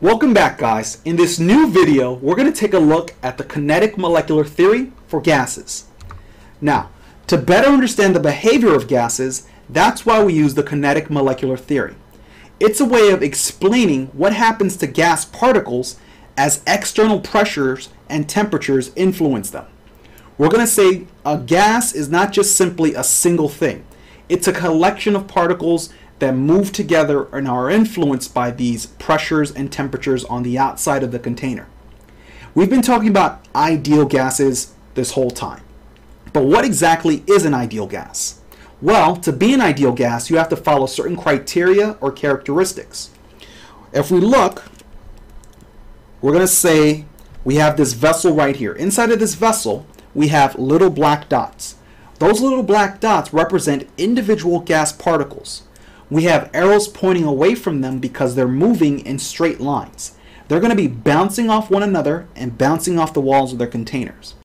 Welcome back guys. In this new video, we're going to take a look at the kinetic molecular theory for gases. Now, to better understand the behavior of gases, that's why we use the kinetic molecular theory. It's a way of explaining what happens to gas particles as external pressures and temperatures influence them. We're going to say a gas is not just simply a single thing. It's a collection of particles that move together and are influenced by these pressures and temperatures on the outside of the container. We've been talking about ideal gases this whole time. But what exactly is an ideal gas? Well, to be an ideal gas, you have to follow certain criteria or characteristics. If we look, we're going to say we have this vessel right here. Inside of this vessel, we have little black dots. Those little black dots represent individual gas particles. We have arrows pointing away from them because they're moving in straight lines. They're going to be bouncing off one another and bouncing off the walls of their containers.